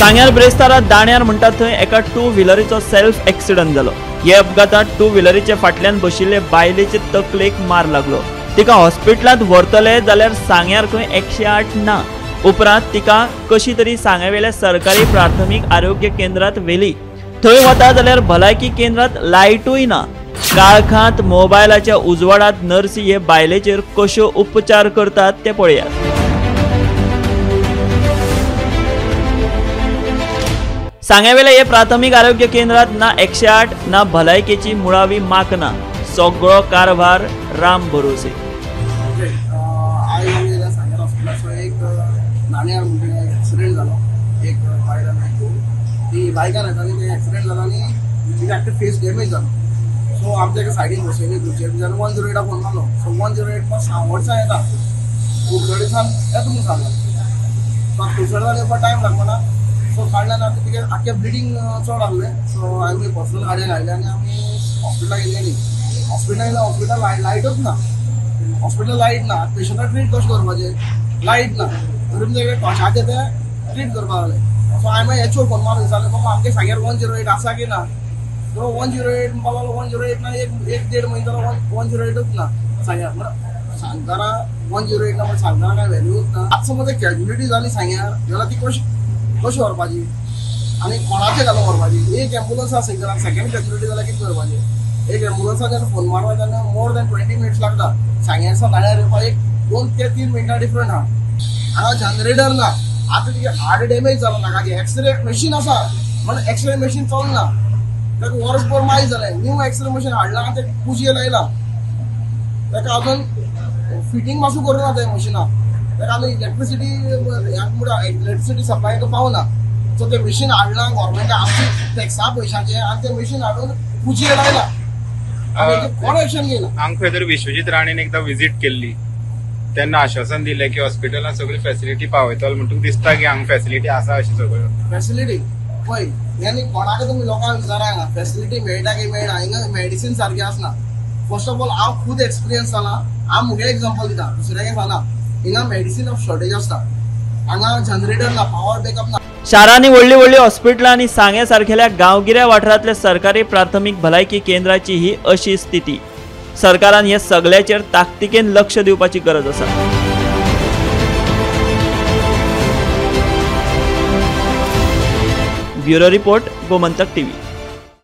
सांग्यार ब्रेस्तारा दाण्यार म्हणटा थंय एका टू व्हिलरीचो सेल्फ एक्सिडंट जालो हे अपघातांत टू व्हिलरीचे फाटल्यान बशिल्ले बायलेचे तकलेक मार लागलो. तिका हॉस्पिटलांत व्हरतले जाल्यार सांग्यार खंय एकशे आठ ना. उपरांत तिका कशी तरी सांग्यावेल्या सरकारी प्राथमीक आरोग्य केंद्रात व्हेली. थंय वता जाल्यार भलायकी केंद्रात लायटूय ना. काळखांत मोबायलाच्या उजवाडात नर्सी हे बायलेचेर कश्यो उपचार करतात ते पळयात. सांग्यावेल्या हे प्राथमीक आरोग्य केंद्रात ना एकशे आठ ना भलायकेची मुळावी माक ना सगळो कारभार राम भरोसे. एक नाण्यार एक्सिडेंट जालो एक ती. बायकार ते एक्सिडेंट जालो आनी तिका फेस डॅमेज जालो सो आमी सायडीन बसयली जाल्यार वन झिरो एटा फोन मारलो. सो वन झिरो एट मात येता येता सांगला जाल्यार टायम काडल्यान आतां तिथे आख्खें ब्लिडिंग चड आहलें सो आम्ही पर्सनल गाडयेन हाडलें आनी आमी हॉस्पिटलाक गेलेली. हॉस्पिटलाक हॉस्पिटल हॉस्पिटल लायटूच ना. हॉस्पिटल लायट ना. पेशंटाक ट्रीट कशें करपाचें लायट ना. तरी ते टॉर्चाचे ते ट्रीट करपाक लागले सो हांवें मागीर एच ओ फोन मारून विचारलें बाबा आमगे सांग्यार वन झिरो एट आसा की ना तो वन झिरो एट म्हणपाक लागलो वन झिरो एट ना एक एक देड म्हयनो जालो वन वन झिरो एटूच ना. सांग्यार म्हणून सांगताना वन झिरो एट ना पण सांगताना काय व्हॅल्यूच ना. आतां समज कॅज्युलिटी जाली सांग्यार जाल्यार ती कशी कशी व्हरपाची आनी कोणाचे घालून व्हरपाची एक एम्बुलन्स आसा जर सेकंड फॅसिलिटी जाल्यार कितें करपाचें एक एम्बुलन्साक जेन्ना फोन मारता तेन्ना मोर देन ट्वेंटी मिनिट्स लागता सांग्यारसा धाड्यार येवपाक एक दोन ते तीन मिनटां डिफरंट आहा हांगा जनरेटर ना आतां तिगे हार्ट डॅमेज जालो नाका एक्सरे मशीन आसा पण एक्सरे मशीन चलना ताका वर्सभर मायज जालें न्यू एक्सरे मशीन हाडला आनी ते कुशये लायला ताका अजून फिटींग मातसू करूं ना त्या मशिनाक ताका आमी इलेक्ट्रिसिटी इलेक्ट्रिसिटी सप्लाय पावना सो ते मशीन हाडला गव्हर्मेंटा आमची टॅक्सा पयशांचे आनी ते मशीन हाडून कुशये लायला कोण एक्शन घेयना हांग खंय तरी विश्वजीत राणेन एकदां विजीट केल्ली तेन्ना आश्वासन दिलें की हॉस्पिटलांत सगळी फॅसिलिटी पावयतलो म्हणटूक दिसता की हांगा फॅसिलिटी आसा अशें सगळ्यो फॅसिलिटी पळय यांनी कोणाक तुमी लोकांक विचारा हांगा फॅसिलिटी मेळटा की मेळना हिंगा मेडिसीन सारकें आसना फर्स्ट ऑफ ऑल हांव खूद एक्सपिरियन्स जाला हांव मुगे एग्जांपल दिता दुसऱ्याक सांगना हिंगा मेडिसीन ऑफ शॉर्टेज आसता हांगा जनरेटर ना पावर बॅकअप ना शारांनी व्हडली व्हडली हॉस्पिटलां आनी सांगे सारखेल्या गांवगिऱ्या वाठारांतल्या सरकारी प्राथमीक भलायकी केंद्राची ही अशी स्थिती. सरकारान हे सगळ्याचेर ताकतिकेन लक्ष दिवपाची गरज आसा ब्युरो रिपोर्ट गोमंतक टीव्ही.